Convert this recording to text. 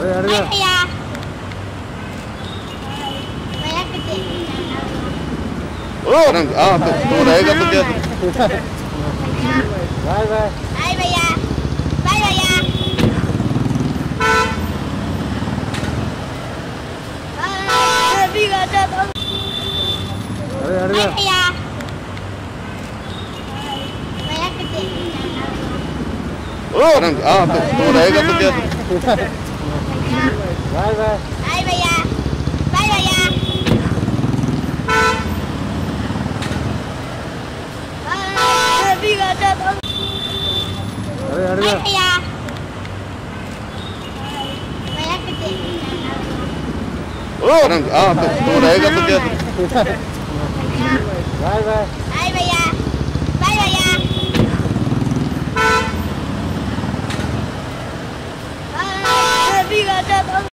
Ayah. À. Ủa, à, tôi để cái tôi kia. Bye bye. Bye bye ya. Bye bye ya. Bye bye. Bye bye. Bye bye. Ủa, à, tôi để cái tôi kia. रहेगा तो क्या bye bye Bye भैया Bye भैया Bye Happy birthday अरे अरे Bye भैया भैया कितने ओ हाँ तो तो रहेगा तो क्या बाय बाय Bye भैया भी गाता था